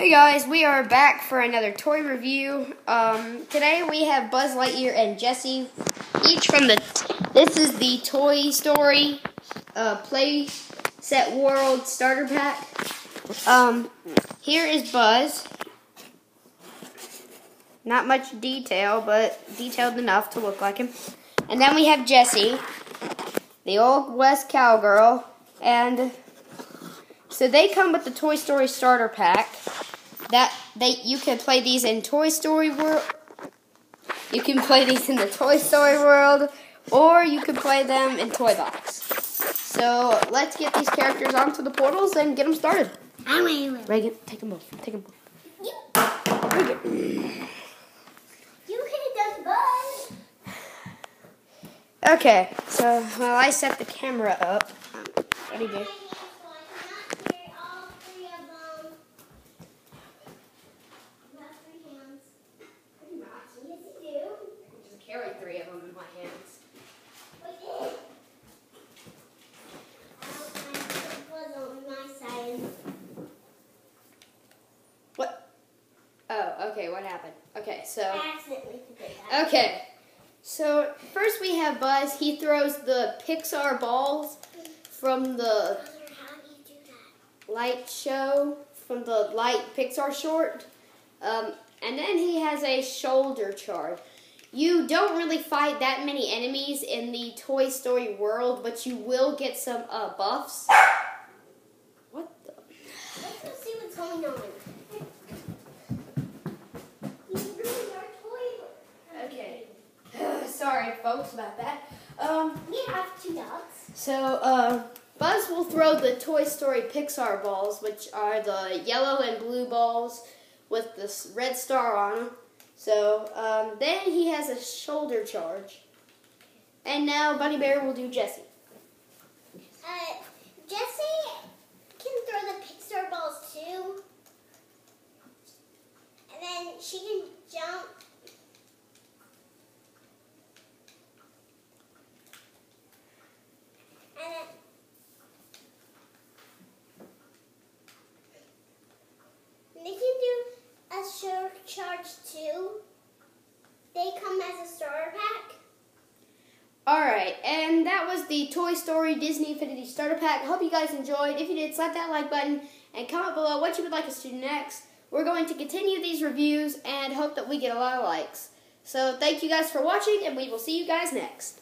Hey guys, we are back for another toy review. Um, today we have Buzz Lightyear and Jessie, each from the. This is the Toy Story uh, Play Set World Starter Pack. Um, here is Buzz. Not much detail, but detailed enough to look like him. And then we have Jessie, the Old West Cowgirl, and so they come with the Toy Story starter pack. That they you can play these in Toy Story World. You can play these in the Toy Story World, or you can play them in Toy Box. So let's get these characters onto the portals and get them started. I wait, Reagan, take them both. Take them both. You, Reagan. you hit the buzz. Okay, so while I set the camera up, um, ready to. Three of them in my hands. What? Oh, okay. What happened? Okay, so. Okay. So first we have Buzz. He throws the Pixar balls from the light show, from the light Pixar short. Um, and then he has a shoulder charge. You don't really fight that many enemies in the Toy Story world, but you will get some uh, buffs. What the? Let's go see what's going on. You ruined our toy. Okay. Sorry, folks, about that. Um, We have two dogs. So, uh, Buzz will throw the Toy Story Pixar balls, which are the yellow and blue balls with this red star on them. So, um, then he has a shoulder charge. And now Bunny Bear will do Jessie. Uh, Jessie can throw the Pixar balls too. And then she can jump. And then they can do a short charge too. They come as a starter pack. Alright, and that was the Toy Story Disney Infinity Starter Pack. Hope you guys enjoyed. If you did, slap that like button and comment below what you would like us to do next. We're going to continue these reviews and hope that we get a lot of likes. So thank you guys for watching, and we will see you guys next.